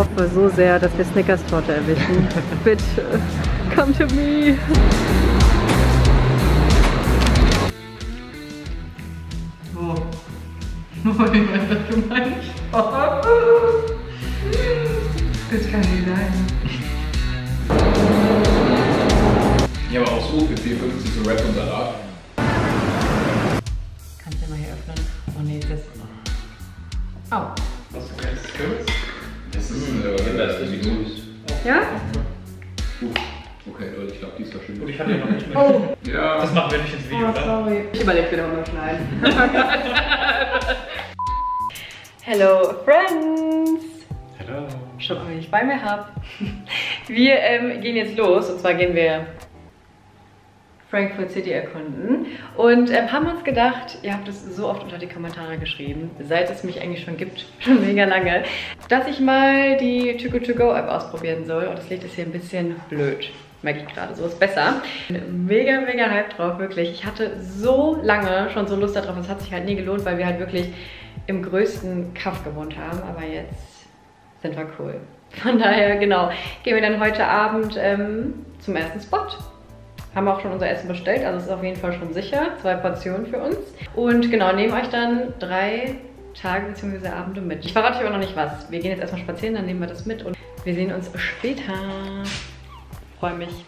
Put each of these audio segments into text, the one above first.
hoffe so sehr, dass wir Snickers-Torte erwischen. Bitte, come to me. Wo? Ich weiß, was du meinst. Oh. Das kann nicht sein. Ja, aber auch so für 4,50 so Rap und Salat. Kannst du mal hier öffnen? Oh nee, das. Oh. Was Kürbis? Das das ist die Gemüse. Ja? Okay, Leute, ich glaube, die ist doch schön. Und ich hatte ja noch nicht mit. Oh, Ja. Das machen wir nicht ins Video, oh oder? sorry. Ich überlege wieder mal schneiden. Hello, Friends. Hello. Mal, wenn ich bei mir habe. Wir ähm, gehen jetzt los und zwar gehen wir Frankfurt City erkunden und ähm, haben uns gedacht, ihr habt es so oft unter die Kommentare geschrieben, seit es mich eigentlich schon gibt, schon mega lange, dass ich mal die To Go To Go App ausprobieren soll und das Licht ist hier ein bisschen blöd. Merke ich gerade, so ist besser. Mega, mega Hype drauf, wirklich. Ich hatte so lange schon so Lust darauf. Es hat sich halt nie gelohnt, weil wir halt wirklich im größten Kaff gewohnt haben. Aber jetzt sind wir cool. Von daher, genau, gehen wir dann heute Abend ähm, zum ersten Spot. Haben auch schon unser Essen bestellt, also es ist auf jeden Fall schon sicher. Zwei Portionen für uns. Und genau, nehmen euch dann drei Tage bzw. Abende mit. Ich verrate euch aber noch nicht was. Wir gehen jetzt erstmal spazieren, dann nehmen wir das mit und wir sehen uns später. Freue mich.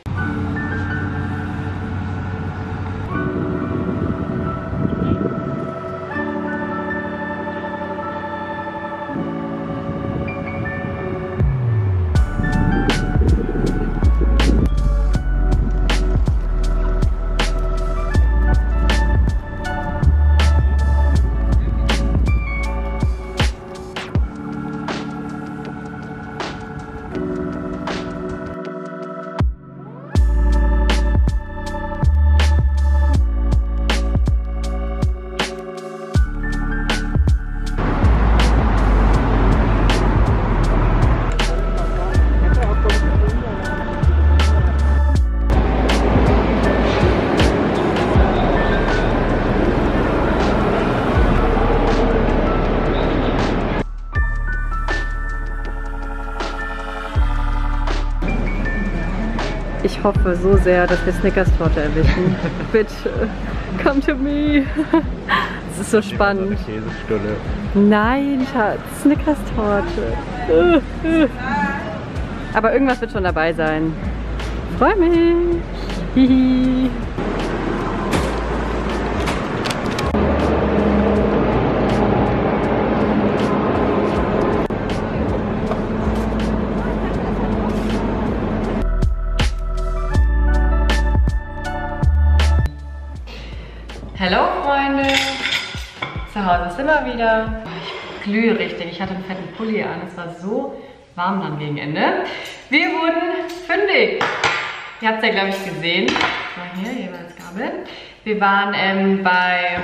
Ich hoffe so sehr, dass wir Snickers-Torte erwischen. Bitte, come to me. Es ist so spannend. Käsestulle. Nein, Schatz, Snickers-Torte. Aber irgendwas wird schon dabei sein. Freue mich. Hihi. Wieder. Ich glühe richtig. Ich hatte einen fetten Pulli an. Es war so warm dann gegen Ende. Wir wurden fündig. Ihr habt es ja, glaube ich, gesehen. Mal hier, das Gabel. Wir waren ähm, bei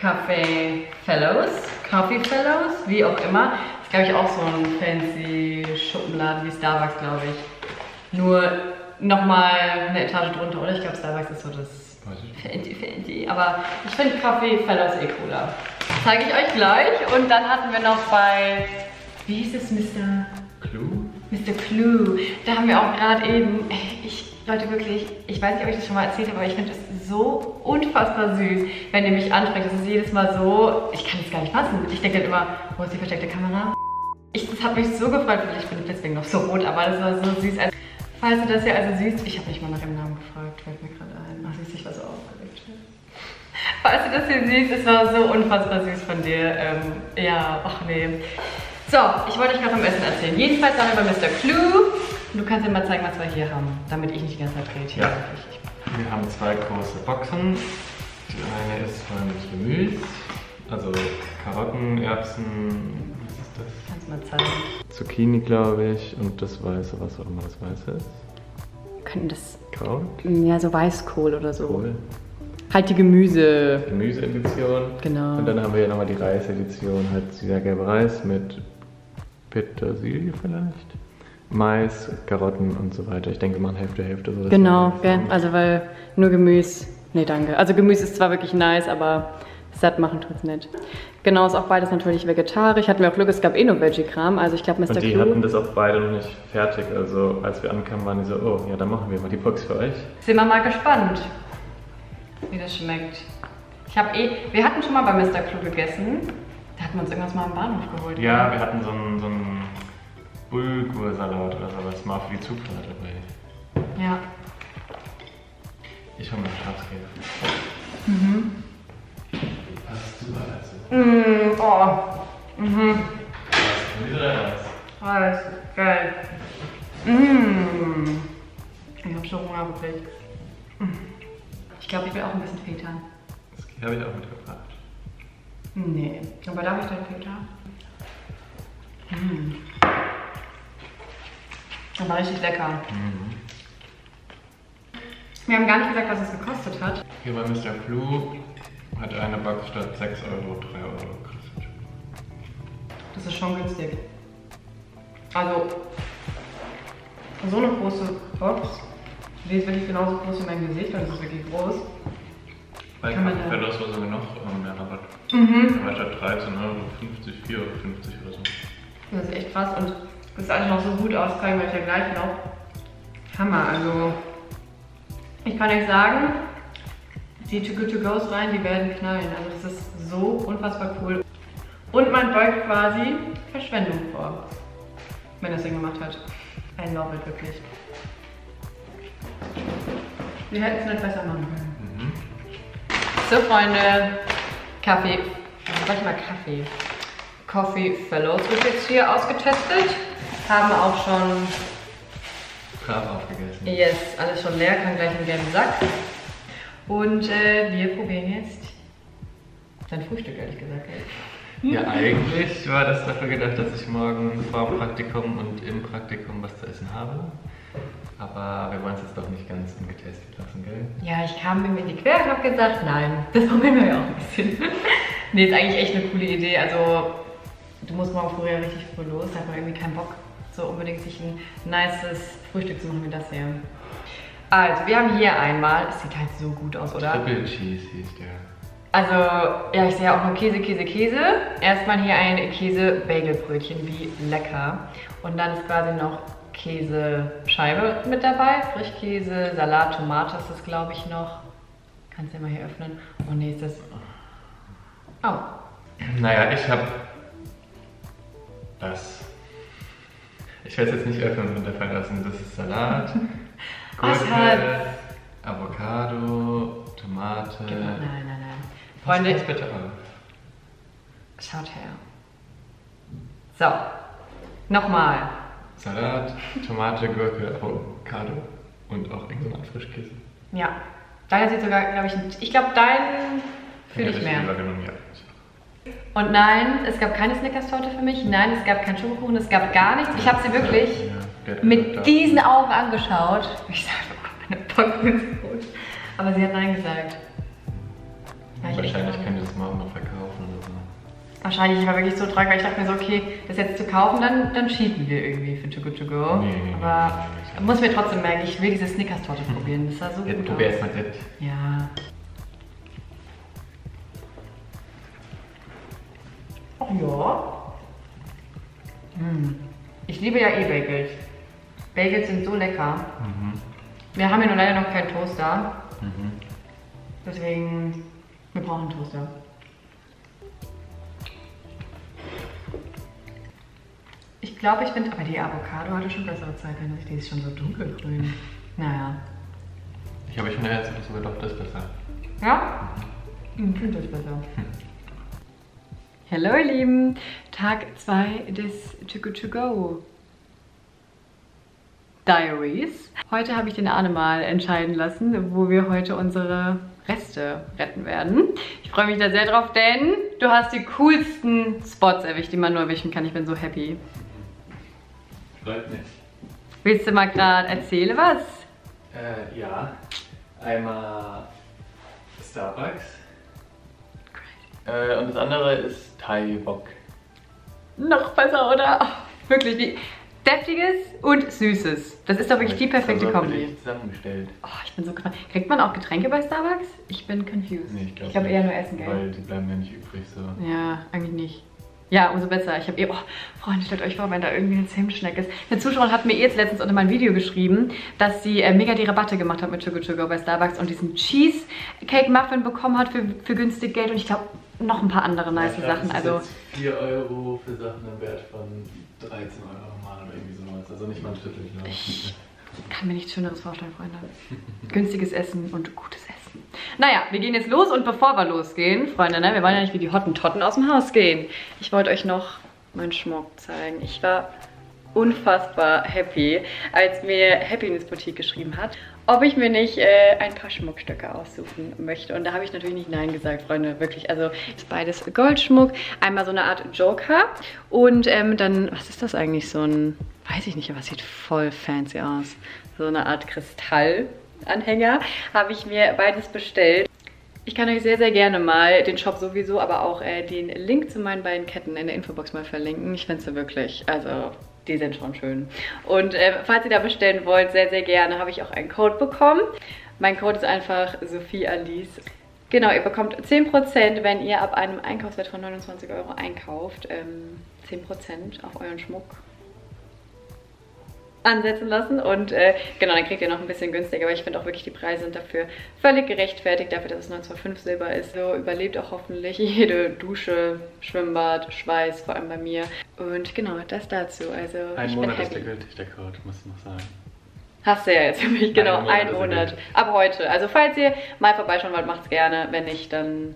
Café Fellows. Coffee Fellows, wie auch immer. Das ist, glaube ich, auch so ein fancy Schuppenladen wie Starbucks, glaube ich. Nur nochmal eine Etage drunter, oder? Ich glaube, Starbucks ist so das Weiß ich. fancy, fancy. Aber ich finde Kaffee Fellows eh cooler. Zeige ich euch gleich. Und dann hatten wir noch bei, wie hieß es, Mr. Clue? Mr. Clue. Da haben wir auch gerade eben, ich, Leute, wirklich, ich weiß nicht, ob ich das schon mal erzählt habe, aber ich finde es so unfassbar süß, wenn ihr mich anspricht. Das ist jedes Mal so, ich kann es gar nicht fassen. Ich denke dann immer, wo ist die versteckte Kamera? Ich, das hat mich so gefreut, ich bin deswegen noch so rot, aber das war so süß. Falls du das ja also siehst, ich habe nicht mal nach dem Namen gefragt, fällt mir gerade ein. Ach, siehst du, ich war so aufgeregt. Falls du das hier siehst, es war so unfassbar süß von dir. Ähm, ja, ach nee. So, ich wollte euch gerade vom Essen erzählen. Jedenfalls waren wir bei Mr. Clue. Du kannst dir mal zeigen, was wir hier haben, damit ich nicht die ganze Zeit rede. Ja. Wir haben zwei große Boxen. Die eine ist mit Gemüse, also Karotten, Erbsen, was ist das? Kannst du mal zeigen. Zucchini, glaube ich, und das Weiße, was auch immer das Weiße ist. Könnten das, Kraut, ja, so Weißkohl oder so. Kohl, Halt die Gemüse. Gemüseedition. Genau. Und dann haben wir hier nochmal die Reisedition, halt dieser gelbe Reis mit Petersilie vielleicht. Mais, Karotten und so weiter. Ich denke mal Hälfte, Hälfte. So Genau, wir- gell? Also weil nur Gemüse. Nee, danke. Also Gemüse ist zwar wirklich nice, aber satt machen tut's nicht. Genau, ist auch beides natürlich vegetarisch. Hatten wir auch Glück, es gab eh nur Veggie-Kram. Also ich glaube, Mr. Und die Clue. hatten das auch beide noch nicht fertig. Also als wir ankamen, waren die so, oh ja, dann machen wir mal die Box für euch. Sind wir mal gespannt, wie das schmeckt. Ich habe eh, wir hatten schon mal bei Mr. Clue gegessen. Da hatten wir uns irgendwas mal am Bahnhof geholt. Ja, wir hatten so einen, so einen Bulgursalat oder sowas mal für die Zugfahrt dabei. Ja. Ich hol mir Schafskäse. Dazu. Mm, oh. Mhm. Oh, ist geil. Mm. Ich habe schon Hunger wirklich. Ich glaube, ich will auch ein bisschen Feta. Das habe ich auch mitgebracht. Nee, aber darf ich dein Feta? Mm. Das war richtig lecker. Wir haben gar nicht gesagt, was es gekostet hat. Hier bei Mr. Clue hat eine Box statt 6 Euro 3 Euro gekostet. Das ist schon günstig. Also, so eine große Box, die ist wirklich genauso groß wie mein Gesicht und das ist wirklich groß. Bei Kaffeefellos war sogar noch ähm, mehr Rabatt. Mhm. Da war statt 13 Euro 50, 4,50 Euro oder so. Das ist echt krass und das ist alles noch so gut aus, zeigen wir euch ja gleich noch. Hammer, also ich kann euch sagen, die Too Good To Goes rein, die werden knallen. Also das ist so unfassbar cool. Und man beugt quasi Verschwendung vor, wenn das Ding gemacht hat. I love it wirklich. Wir hätten es nicht besser machen können. Mhm. So, Freunde, Kaffee, sag ich mal Kaffee. Coffee Fellows wird jetzt hier ausgetestet. Haben auch schon, Brav aufgegessen. yes, alles schon leer, kann gleich in den gelben Sack. Und äh, wir probieren jetzt dein Frühstück, ehrlich gesagt. Ja, eigentlich war das dafür gedacht, dass ich morgen vor dem Praktikum und im Praktikum was zu essen habe. Aber wir wollen es jetzt doch nicht ganz ungetestet lassen, gell? Ja, ich kam mir in die Quere und habe gesagt, nein, das probieren wir ja auch ein bisschen. nee, ist eigentlich echt eine coole Idee. Also, du musst morgen früh ja richtig früh los, da hat man irgendwie keinen Bock, so unbedingt sich ein nices Frühstück zu machen wie das hier. Also, wir haben hier einmal, es sieht halt so gut aus, oder? Triple Cheese hieß der. Also, ja, ich sehe ja auch nur Käse, Käse, Käse. Erstmal hier ein Käse-Bagel-Brötchen, wie lecker. Und dann ist quasi noch Käsescheibe mit dabei. Frischkäse, Salat, Tomate ist das, glaube ich, noch. Kannst du ja mal hier öffnen. Ist das. Oh. Naja, ich habe das. Ich werde es jetzt nicht öffnen und runterfallen lassen. Das ist Salat, Gurke, Avocado, Tomate. Mal, nein, nein, nein. Pass- Freunde, pass bitte auf. schaut her. So. Nochmal. Salat, Tomate, Gurke, Avocado und auch irgendeine Art Frischkäse. Ja. Deiner sieht sogar, glaube ich, ich glaube, dein fühle ich mehr. genommen, ja. Und nein, es gab keine Snickers-Torte für mich. Nein, es gab keinen Schokokuchen, es gab gar nichts. Ich habe sie wirklich Ja, mit diesen Augen angeschaut. Ich sagte, oh, meine Packungsbrot. Aber sie hat Nein gesagt. Ich echt Wahrscheinlich könnt ihr das morgen noch verkaufen oder so. Wahrscheinlich, ich war wirklich so traurig, weil ich dachte mir so, okay, das jetzt zu kaufen, dann, dann cheaten wir irgendwie für Too Good To Go. Nee, nee, Aber nee, muss mir trotzdem merken, ich will diese Snickers-Torte probieren. Das sah so Jetzt gut probier aus. erstmal das. Ja. Ach ja. Hm. Ich liebe ja eh Bagels. Sind so lecker. Mhm. Wir haben ja nur leider noch keinen Toaster. Mhm. Deswegen, wir brauchen einen Toaster. Ich glaube, ich finde, aber die Avocado hatte schon bessere Zeit, wenn ich die ist schon so dunkelgrün. Naja. Ich habe schon jetzt sogar doch das besser. Ja? Ich finde das besser. Hallo ihr Lieben, Tag 2 des To Go To Go Diaries. Heute habe ich den Arne mal entscheiden lassen, wo wir heute unsere Reste retten werden. Ich freue mich da sehr drauf, denn du hast die coolsten Spots erwischt, die man nur erwischen kann. Ich bin so happy. Freut mich. Willst du mal gerade erzählen was? Äh, ja. Einmal Starbucks. Äh, und das andere ist Thai Wok. Noch besser, oder? Oh, wirklich, wie deftiges und Süßes. Das ist doch wirklich die perfekte Kombi. zusammengestellt. Oh, ich bin so gespannt. Kriegt man auch Getränke bei Starbucks? Ich bin confused. Nee, ich glaube glaube eher nur Essen, gell? Weil die bleiben ja nicht übrig so. Ja, eigentlich nicht. Ja, umso besser. Ich habe eh, oh, Freunde, stellt euch vor, wenn da irgendwie eine Zimtschneck ist. Eine Zuschauerin hat mir jetzt letztens unter mein Video geschrieben, dass sie äh, mega die Rabatte gemacht hat mit Choco Choco bei Starbucks und diesen Cheesecake Muffin bekommen hat für, für günstig Geld und ich glaube noch ein paar andere nice Ich glaub, Sachen. das ist Also jetzt 4 Euro für Sachen im Wert von 13 Euro mal oder irgendwie sowas. Also nicht mal ein Viertel, glaube ich. kann mir nichts Schöneres vorstellen, Freunde. Günstiges Essen und gutes Essen. Naja, wir gehen jetzt los und bevor wir losgehen, Freunde, ne, wir wollen ja nicht wie die Hottentotten aus dem Haus gehen. Ich wollte euch noch meinen Schmuck zeigen. Ich war unfassbar happy, als mir Happiness Boutique geschrieben hat, ob ich mir nicht äh, ein paar Schmuckstücke aussuchen möchte. Und da habe ich natürlich nicht Nein gesagt, Freunde, wirklich. Also ist beides Goldschmuck, einmal so eine Art Joker und ähm, dann, was ist das eigentlich, so ein, weiß ich nicht, aber es sieht voll fancy aus. So eine Art Kristallanhänger habe ich mir beides bestellt. Ich kann euch sehr, sehr gerne mal den Shop sowieso, aber auch äh, den Link zu meinen beiden Ketten in der Infobox mal verlinken. Ich finde sie wirklich, also die sind schon schön. Und äh, falls ihr da bestellen wollt, sehr, sehr gerne, habe ich auch einen Code bekommen. Mein Code ist einfach Sophie Alice. Genau, ihr bekommt 10%, wenn ihr ab einem Einkaufswert von 29 Euro einkauft. Ähm, 10% auf euren Schmuck ansetzen lassen und äh, genau, dann kriegt ihr noch ein bisschen günstiger, aber ich finde auch wirklich, die Preise sind dafür völlig gerechtfertigt, dafür, dass es 925 Silber ist. So überlebt auch hoffentlich jede Dusche, Schwimmbad, Schweiß, vor allem bei mir. Und genau, das dazu. Also Ein Monat ist der gültig, der Code, muss ich noch sagen. Hast du ja jetzt für mich, genau, Ein Monat ein Monat. Ab heute. Also falls ihr mal vorbeischauen wollt, macht's gerne. Wenn nicht, dann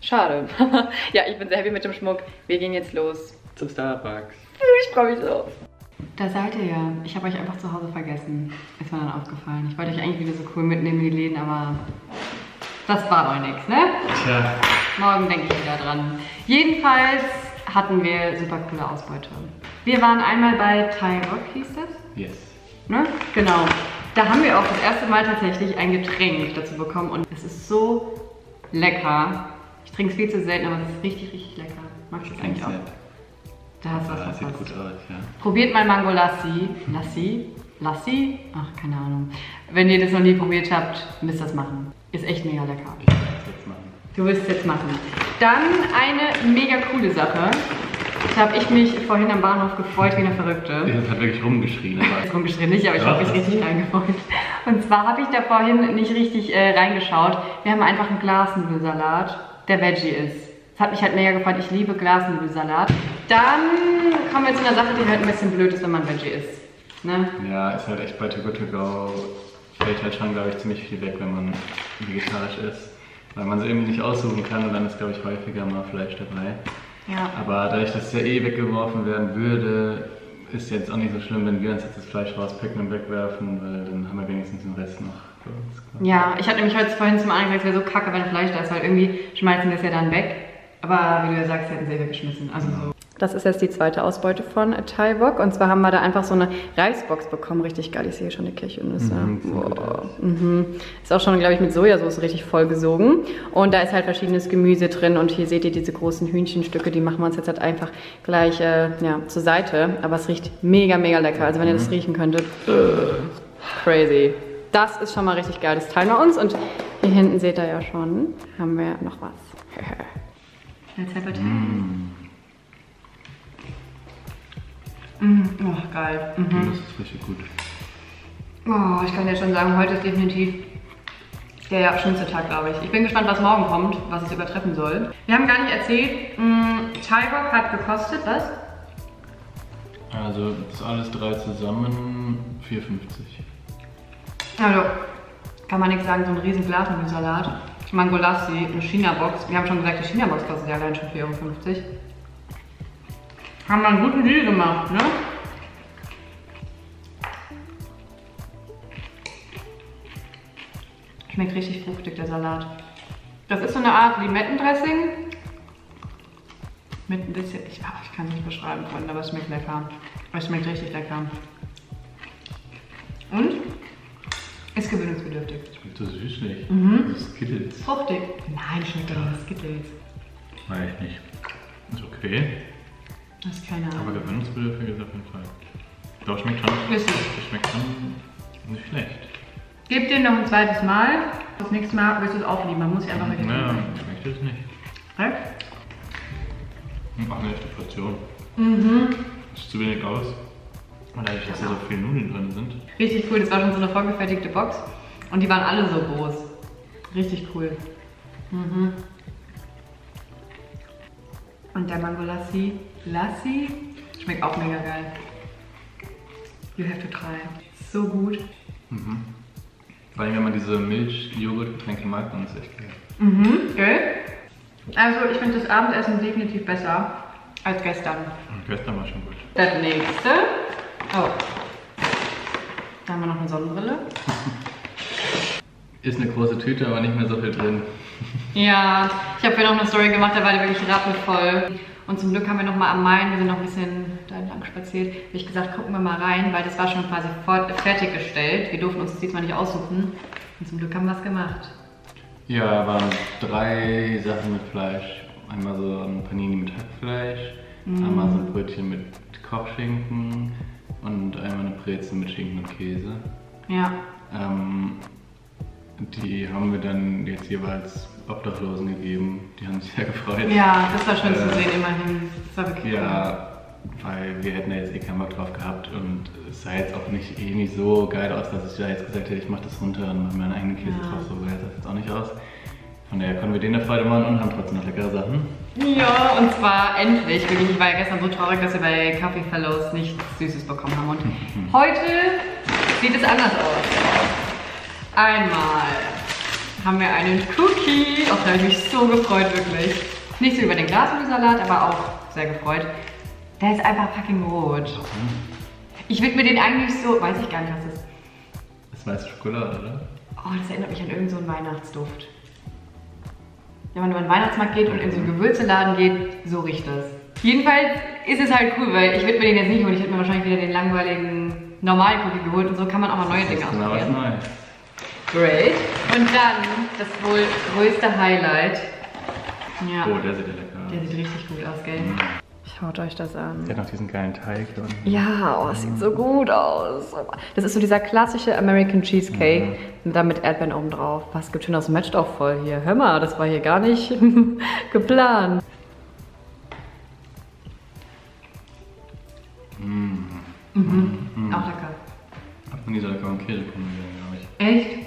schade. ja, ich bin sehr happy mit dem Schmuck. Wir gehen jetzt los. Zu Starbucks. Ich freue mich so. Da seid ihr ja. Ich habe euch einfach zu Hause vergessen. Ist mir dann aufgefallen. Ich wollte euch eigentlich wieder so cool mitnehmen in die Läden, aber das war doch nichts, ne? Tja, Morgen denke ich wieder dran. Jedenfalls hatten wir super coole Ausbeute. Wir waren einmal bei Thai Rock, hieß das? yes. Ne? Genau. Da haben wir auch das erste Mal tatsächlich ein Getränk dazu bekommen und es ist so lecker. Ich trinke es viel zu selten, aber es ist richtig, richtig lecker. Magst du es eigentlich auch? Da hast du Ja, sieht gut aus, ja. Probiert mal Mango Lassi. Lassi? Lassi? Ach, keine Ahnung. Wenn ihr das noch nie probiert habt, müsst ihr das machen. Ist echt mega lecker. Ich werde es jetzt machen. Du willst es jetzt machen. Dann eine mega coole Sache. Da habe ich mich vorhin am Bahnhof gefreut wie eine Verrückte. Ich habe wirklich rumgeschrien. Aber rumgeschrien nicht, aber ich Ja. habe mich richtig reingefreut. Und zwar habe ich da vorhin nicht richtig äh, reingeschaut. Wir haben einfach einen Glasnudelsalat, der Veggie ist. Das hat mich halt mega gefreut. Ich liebe Glasnudelsalat. Dann kommen wir zu einer Sache, die halt ein bisschen blöd ist, wenn man Veggie isst. Ne? ja, ist halt echt bei Good To Go fällt halt schon, glaube ich, ziemlich viel weg, wenn man vegetarisch ist. Weil man es irgendwie nicht aussuchen kann und dann ist, glaube ich, häufiger mal Fleisch dabei. Ja. Aber dadurch, dass es ja eh weggeworfen werden würde, ist jetzt auch nicht so schlimm, wenn wir uns jetzt das Fleisch rauspicken und wegwerfen, weil dann haben wir wenigstens den Rest noch für uns. Ja, ich hatte nämlich heute vorhin zum anderen gesagt, es wäre so kacke, wenn Fleisch da ist, weil irgendwie schmeißen wir es ja dann weg. Aber wie du ja sagst, hätten sie eh weggeschmissen. Also so. Das ist jetzt die zweite Ausbeute von Thai Wok. Und zwar haben wir da einfach so eine Reisbox bekommen. Richtig geil. Ich sehe schon die Kirchnüsse. Mhm, aus. Mhm. Ist auch schon, glaube ich, mit Sojasauce richtig vollgesogen. Und da ist halt verschiedenes Gemüse drin. Und hier seht ihr diese großen Hühnchenstücke. Die machen wir uns jetzt halt einfach gleich äh, ja, zur Seite. Aber es riecht mega, mega lecker. Also wenn ihr das riechen könntet, crazy. Das ist schon mal richtig geil. Das teilen wir uns. Und hier hinten seht ihr ja schon, haben wir noch was. Let's have a taste. Mm, oh, geil. Mhm. Das ist richtig gut. Oh, ich kann dir schon sagen, heute ist definitiv der schönste Tag, glaube ich. Ich bin gespannt, was morgen kommt, was es übertreffen soll. Wir haben gar nicht erzählt, mh, Thai Rock hat gekostet, was? Also das alles drei zusammen 4,50. Also, kann man nichts sagen, so ein riesen Glasnudelsalat. Mangolassi, eine China-Box. Wir haben schon gesagt, die China-Box kostet ja allein schon 4,50 Euro. Haben wir einen guten Deal gemacht, ne? Schmeckt richtig fruchtig, der Salat. Das ist so eine Art Limettendressing. Mit ein bisschen, ich, ach, ich kann es nicht beschreiben, Freunde, aber es schmeckt lecker. Es schmeckt richtig lecker. Und? Ist gewöhnungsbedürftig. Schmeckt so süßlich. Mhm. Das ist Skittles. Fruchtig. Nein, schmeckt doch nicht Skittles. Weiß ich nicht. Ist okay, Das ist keine aber Ahnung. gewöhnungsbedürftig ist auf jeden Fall. Doch, schmeckt schon. Das schmeckt schon nicht schlecht. Gib den noch ein zweites Mal. Das nächste Mal wirst du es auch lieben. Man muss ja einfach Naja, trinken. schmeckt es nicht. Hä? Ach, eine echte Portion. Mhm. Sieht zu wenig aus. Und dadurch, dass da so viele Nudeln drin sind. Richtig cool. Das war schon so eine vorgefertigte Box. Und die waren alle so groß. Richtig cool. Mhm. Und der Mango Lassi. Schmeckt auch mega geil. You have to try. So gut. Mhm. Vor allem, wenn man diese Milch-Joghurt-Getränke mag, dann ist es echt geil. Mhm. Gell? Also ich finde das Abendessen definitiv besser als gestern. Und gestern war schon gut. Das nächste. Oh. Da haben wir noch eine Sonnenbrille. Ist eine große Tüte, aber nicht mehr so viel drin. Ja, ich habe ja noch eine Story gemacht, da war die wirklich rappelvoll. Und zum Glück haben wir noch mal am Main, wir sind noch ein bisschen da entlang spaziert, habe ich gesagt, gucken wir mal rein, weil das war schon quasi fertiggestellt. Wir durften uns das diesmal nicht aussuchen. Und zum Glück haben wir es gemacht. Ja, waren drei Sachen mit Fleisch. Einmal so ein Panini mit Hackfleisch, einmal so ein Brötchen mit Kochschinken und einmal eine Brezel mit Schinken und Käse. Ja. Ähm, die haben wir dann jetzt jeweils Obdachlosen gegeben. Die haben sich sehr gefreut. Ja, das war schön zu Äh, sehen, immerhin. Das war wirklich cool. Ja, weil wir hätten da jetzt eh keinen Bock drauf gehabt und es sah jetzt auch nicht eh nicht so geil aus, dass ich da jetzt gesagt hätte, ich mach das runter und mache meinen eigenen Käse Ja. drauf. So geil sah das jetzt auch nicht aus. Von daher konnten wir denen eine Freude machen und haben trotzdem noch leckere Sachen. Ja, und zwar endlich. Wirklich, ich war ja gestern so traurig, dass wir bei Coffee Fellows nichts Süßes bekommen haben. Und heute sieht es anders aus. Einmal haben wir einen Cookie. Auf den habe ich mich so gefreut, wirklich. Nicht so über den Glasnudelsalat, aber auch sehr gefreut. Der ist einfach fucking rot. Ich würde mir den eigentlich so, weiß ich gar nicht, was das ist. Das weiße Schokolade, oder? Oh, das erinnert mich an irgendeinen so einen Weihnachtsduft. Wenn man über den Weihnachtsmarkt geht und in so einen Gewürzeladen geht, so riecht das. Jedenfalls ist es halt cool, weil ich würde mir den jetzt nicht holen. Ich hätte mir wahrscheinlich wieder den langweiligen normalen Cookie geholt und so kann man auch mal neue Das Dinge ist genau was ausprobieren. Neues. Great. Und dann das wohl größte Highlight. Ja, Oh, der sieht ja lecker aus. der sieht richtig gut aus, gell? Schaut euch das an. Der hat noch diesen geilen Teig und Ja, oh, es sieht so gut aus. Das ist so dieser klassische American Cheesecake Mhm. da mit Erdbeeren oben drauf. Was gibt Schönes matcht auch voll hier. Hör mal, das war hier gar nicht geplant. Auch lecker. hat man diese leckeren Käse kombinieren, glaube ich. Echt?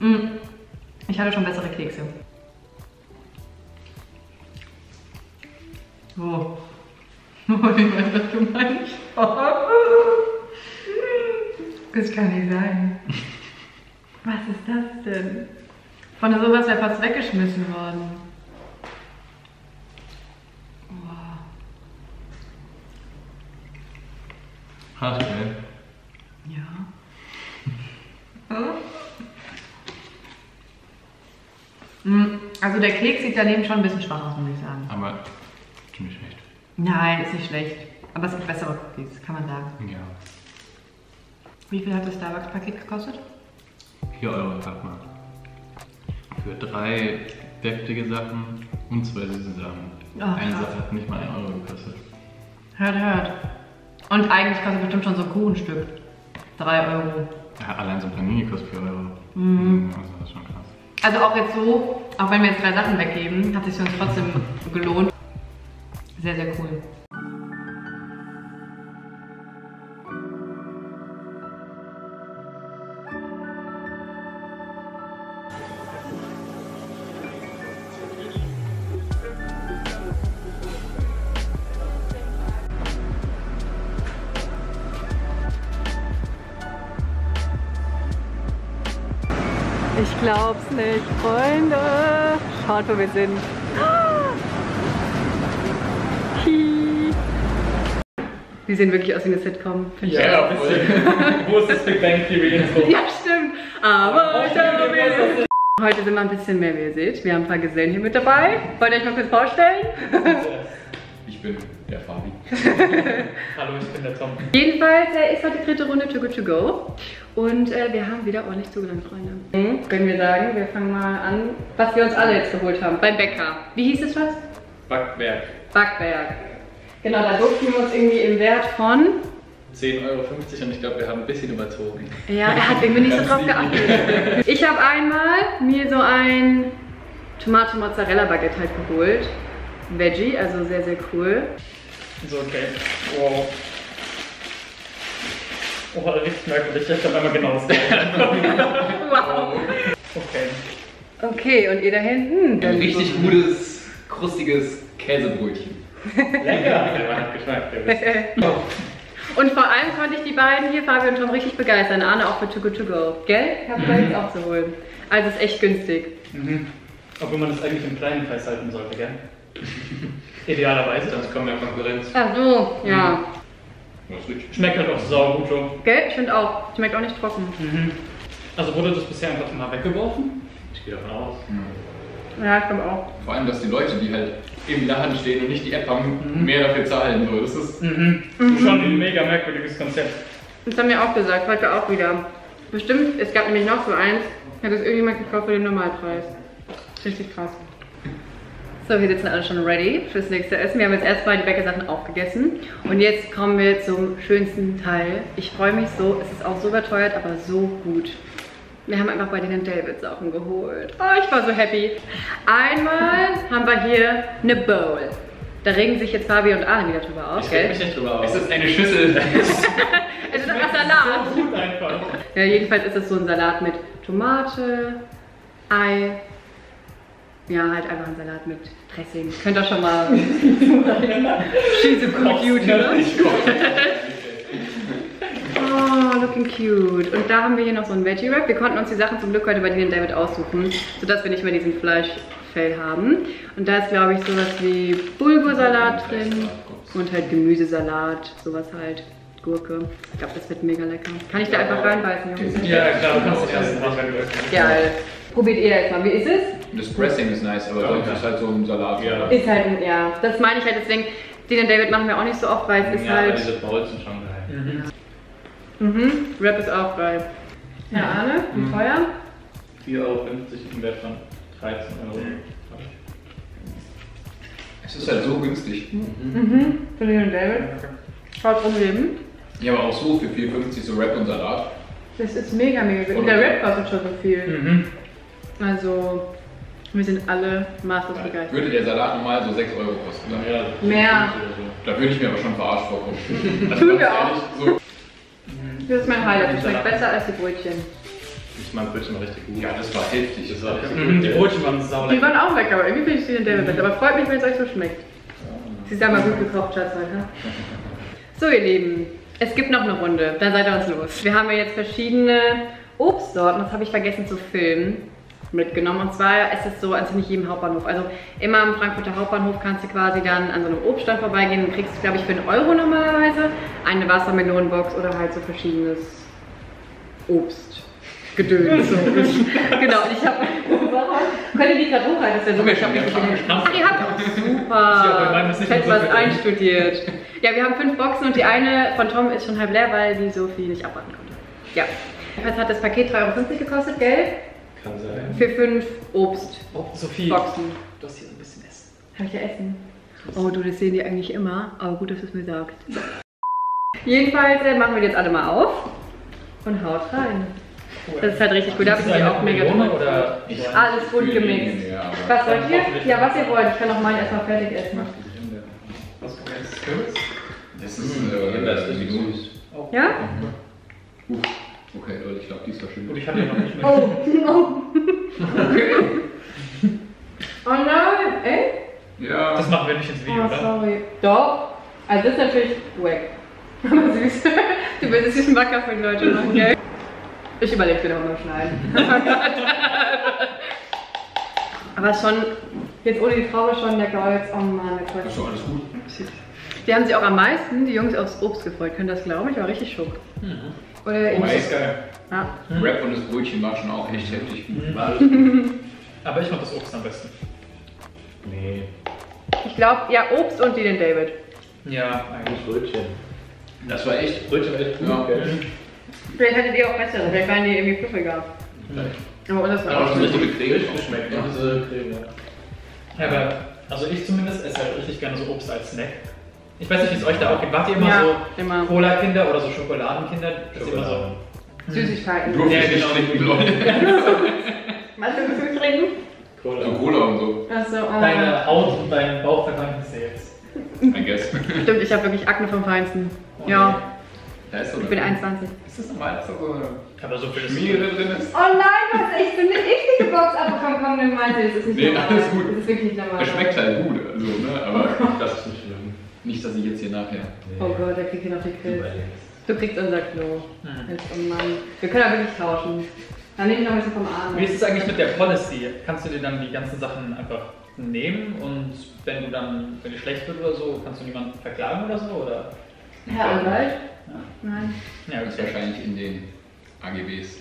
Mm. Ich hatte schon bessere Kekse. Oh. Oh, ich weiß, was du meinst. Das kann nicht sein. Was ist das denn? Von sowas wäre fast weggeschmissen worden. Hart, gell? Ja. Also der Keks sieht daneben schon ein bisschen schwach aus, muss ich sagen. Aber ziemlich schlecht. Nein, ist nicht schlecht. Aber es gibt bessere Cookies, kann man sagen. Ja. Wie viel hat das Starbucks-Paket gekostet? 4 Euro sagt man. Für drei deftige Sachen und zwei süße Sachen. Ach, Eine. Sache hat nicht mal 1 Euro gekostet. Hört, hört. Und eigentlich kostet bestimmt schon so ein Kuchenstück. 3 Euro. Ja, allein so ein Panini kostet 4 Euro. Mhm. Also das ist schon krass. Also auch jetzt so, auch wenn wir jetzt drei Sachen weggeben, hat sich für uns trotzdem gelohnt. Sehr, sehr cool. Nicht, Freunde. Schaut, wo wir sind. Hi. Wir sehen wirklich aus wie eine Sitcom. Finde ich Ja, voll. Wo ist das Big Bang Theory Intro? Ja, stimmt. Aber ich habe mir- Heute sind wir ein bisschen mehr, wie ihr seht. Wir haben ein paar Gesellen hier mit dabei. Wollt ihr euch mal kurz vorstellen? Ich bin der Fabi. Hallo, ich bin der Tom. Jedenfalls äh, ist heute die dritte Runde Too Good To Go. Und äh, wir haben wieder ordentlich zugelangt, Freunde. Mhm, können wir sagen, wir fangen mal an, was wir uns alle jetzt geholt haben. Beim Bäcker. Wie hieß es was? Backwerk. Backwerk. Genau, da durften wir uns irgendwie im Wert von 10,50 Euro und ich glaube, wir haben ein bisschen überzogen. Ja, er hat irgendwie nicht so drauf geachtet. Ich habe einmal mir so ein Tomate-Mozzarella-Baguette halt geholt. Veggie, also sehr, sehr cool. So, okay. Wow. Oh, richtig merkwürdig. Ich habe einmal genau das Wow. Okay. Okay, und ihr da hinten? Ein richtig gutes, krustiges Käsebrötchen. Lecker. Und vor allem konnte ich die beiden hier, Fabio und Tom, richtig begeistern. Arne auch für To Go To Go. Gell? Habt ihr jetzt auch zu holen. Also ist echt günstig. Mhm. Obwohl man das eigentlich im kleinen Preis halten sollte, gell? Idealerweise. Sonst kommen ja Konkurrenz. Ach so, ja. Richtig. Schmeckt halt auch saugut so. Gell? Ich finde auch. Schmeckt auch nicht trocken. Mhm. Also wurde das bisher einfach mal weggeworfen? Ich gehe davon aus. Ja, ich glaube auch. Vor allem, dass die Leute, die halt im Laden stehen und nicht die App haben, mehr dafür zahlen. So. Das ist Mhm. Schon ein mega merkwürdiges Konzept. Das haben wir auch gesagt, heute auch wieder. Bestimmt, es gab nämlich noch so eins, hat das irgendjemand gekauft für den Normalpreis. Richtig krass. So, wir sitzen alle schon ready fürs nächste Essen. Wir haben jetzt erstmal die Bäckersachen aufgegessen. Und jetzt kommen wir zum schönsten Teil. Ich freue mich so, es ist auch so überteuert, aber so gut. Wir haben einfach bei den David Sachen geholt. Oh, ich war so happy. Einmal haben wir hier eine Bowl. Da regen sich jetzt Fabi und Arne wieder drüber aus, Ich reg gell? mich nicht drüber aus. Es ist eine Schüssel. Es ist einfach Salat. So gut einfach. Ja, jedenfalls ist es so ein Salat mit Tomate, Ei. Ja, halt einfach ein Salat mit Dressing. Könnt ihr schon mal. She's so cute, oder? Oh, looking cute. Und da haben wir hier noch so einen Veggie Wrap. Wir konnten uns die Sachen zum Glück heute bei Daniel David aussuchen, sodass wir nicht mehr diesen Fleischfell haben. Und da ist, glaube ich, sowas wie Bulgursalat drin und halt Gemüsesalat, sowas halt. Gurke. Ich glaube, das wird mega lecker. Kann ich da einfach reinbeißen, Jungs? Ja, klar, du kannst dich erst dran, wenn du. Geil. Probiert ihr jetzt mal. Wie ist es? Das Dressing ist nice, aber sonst ist halt so ein Salat. Ja. Ist halt, ein- ja, das meine ich halt, deswegen, den und David machen wir auch nicht so oft, weil es ist Ja, aber halt. diese Bowls sind schon geil. Mhm. Mhm, Rap ist auch geil. Ja, Arne, ein Feuer? 4,50 Euro im Wert von 13 Euro. Es ist halt so günstig. Mhm, für den und David. Schaut rumleben. Ja, aber auch so für 4,50 so Wrap und Salat. Das ist mega, mega gut. Und der Rap kostet schon so viel. Mhm. Also, wir sind alle maßlos begeistert. Würde der Salat normal so 6 Euro kosten. Ja, Mehr. Da würde ich mir aber schon verarscht vorkommen. Tun wir ganz auch. ehrlich, So, Das ist mein Highlight. Das schmeckt besser als die Brötchen. Ich mag Brötchen richtig gut. ja, das war heftig. Das war Mhm, die. Brötchen waren sauer. Die waren auch lecker, aber irgendwie finde ich die und David besser. Aber freut mich, wenn es euch so schmeckt. Sie ist ja mal gut gekocht, Schatz, heute. So, ihr Lieben, es gibt noch eine Runde. Dann seid ihr uns los. Wir haben ja jetzt verschiedene Obstsorten, das habe ich vergessen zu filmen, mitgenommen. Und zwar ist es so an ziemlich jedem Hauptbahnhof. Also immer am Frankfurter Hauptbahnhof kannst du quasi dann an so einem Obststand vorbeigehen und kriegst, glaube ich, für einen Euro normalerweise eine Wassermelonenbox oder halt so verschiedenes Obst. Gedöns. So. genau, und ich habe. Könnt ihr die gerade hochhalten? Das wäre super. Ich habe richtig Ach, ihr habt auch Ja, super. ist nicht mehr so was einstudiert. Ja, wir haben fünf Boxen und die eine von Tom ist schon halb leer, weil die so viel nicht abwarten konnte. Ja. Jedenfalls hat das Paket 3,50 Euro gekostet, gell? Kann sein. Für fünf Obstboxen. Oh, Sophie, du hast hier so ein bisschen Essen. Habe ich ja Essen? Oh, du, das sehen die eigentlich immer. Aber gut, dass du es mir sagst. Jedenfalls äh, machen wir die jetzt alle mal auf und haut rein. Cool. Das ist halt richtig gut. Da habe ich Ist das mich auch mega drüber. Alles Für gemixt. ja, Was wollt ihr? Ja, was ihr wollt. Ich kann auch meinen erstmal fertig essen. Was ist das? Das ist äh, Himbeer ist richtig süß. Ja? Uh, okay, Leute, ich glaube, die ist verschwunden. Gut, ich hatte ja noch nicht mit. Oh, oh. Oh nein, ey? Ja. Das machen wir nicht ins Video, Oh, oder? sorry. Doch. Also das ist natürlich wack. Aber süß. Du willst es diesen Backer für die Leute machen, gell? Ich überlege mir noch mal schneiden. Aber schon, jetzt ohne die Traube schon der Golds. Oh Mann, der Ist schon alles gut. Die haben sich auch am meisten, die Jungs, aufs Obst gefreut. Könnt ihr das glauben? Ich war richtig schock. Oder Oh, ich. ist geil. Ja. Wrap und das Brötchen war schon auch echt heftig gut. War Aber ich fand das Obst am besten. Nee, Ich glaube, ja, Obst und die den David. Ja, eigentlich. Brötchen. Das war echt, Brötchen war echt gut. Ja. Vielleicht hattet ihr auch bessere, vielleicht waren die irgendwie fluffiger. Aber das war Aber auch das ist gut. richtig Creme geschmeckt, ja. Diese Creme, ja. Ja, aber, also ich zumindest esse halt richtig gerne so Obst als Snack. Ich weiß nicht, wie es euch da auch geht. Wart ihr immer Ja, so immer. Cola-Kinder oder so Schokoladenkinder? Das ist immer so. Süßigkeiten. Durfte Ja, ich nicht genau. trinken, Leute. Was für Gefühl trinken? So Cola und so, Achso, oh. Deine Haut und dein Bauch verdanken es jetzt. I guess. Stimmt, ich habe wirklich Akne vom Feinsten. Ja, Da ist so ich bin 21. Ist das normal, dass da so eine Aber so viel Schmiere drin ist? Oh nein, was? Ich bin eine eklige Box abbekommen. Komm, dann meinte ich, das ist nicht Nee, normal. alles gut. Das ist wirklich nicht normal. Es schmeckt halt gut, also, ne? Aber Das ist nicht. Nicht, dass ich jetzt hier nachher. Oh Gott, der kriegt hier noch die Pilz. Du kriegst unser Klo. Mhm. Jetzt, oh Mann. Wir können ja wirklich tauschen. Dann nehme ich noch ein bisschen vom Arm. Wie ist es eigentlich mit der Policy? Kannst du dir dann die ganzen Sachen einfach nehmen und wenn du dann, wenn dir schlecht wird oder so, kannst du niemanden verklagen oder so? Oder? Herr Anwalt? Ja. Nein. Ja, Das ist okay. wahrscheinlich in den AGBs,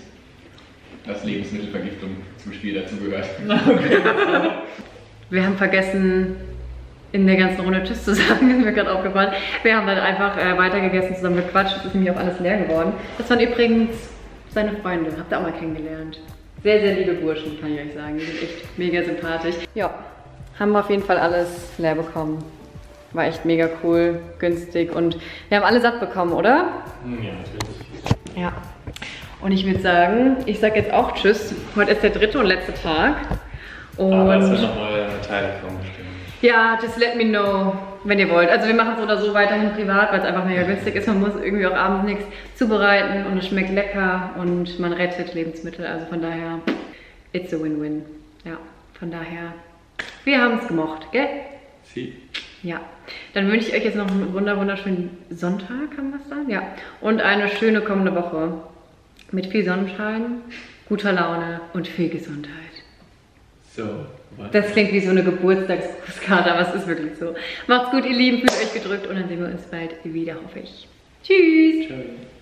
dass Lebensmittelvergiftung zum Spiel dazugehört. Wir haben vergessen, in der ganzen Runde Tschüss zu sagen, ist mir gerade aufgefallen. Wir haben dann einfach äh, weitergegessen, zusammen gequatscht. Es ist nämlich auch alles leer geworden. Das waren übrigens seine Freunde. Habt ihr auch mal kennengelernt. Sehr, sehr liebe Burschen, kann ich euch sagen. Die sind echt mega sympathisch. Ja, haben wir auf jeden Fall alles leer bekommen. War echt mega cool, günstig und wir haben alle satt bekommen, oder? Ja, natürlich. Ja. Und ich würde sagen, ich sag jetzt auch Tschüss. Heute ist der dritte und letzte Tag. Und Aber es wird noch neue Teile kommen. Ja, just let me know, wenn ihr wollt. Also wir machen es oder so weiterhin privat, weil es einfach mega günstig ist. Man muss irgendwie auch abends nichts zubereiten und es schmeckt lecker und man rettet Lebensmittel. Also von daher, it's a win-win. Ja, von daher, wir haben es gemocht, gell? Sie. Ja, dann wünsche ich euch jetzt noch einen wunder wunderschönen Sonntag, haben wir es dann? Ja. Und eine schöne kommende Woche mit viel Sonnenschein, guter Laune und viel Gesundheit. So. Das klingt wie so eine Geburtstagsgrußkarte, aber es ist wirklich so. Macht's gut, ihr Lieben, fühlt euch gedrückt und dann sehen wir uns bald wieder, hoffe ich. Tschüss! Tschüss.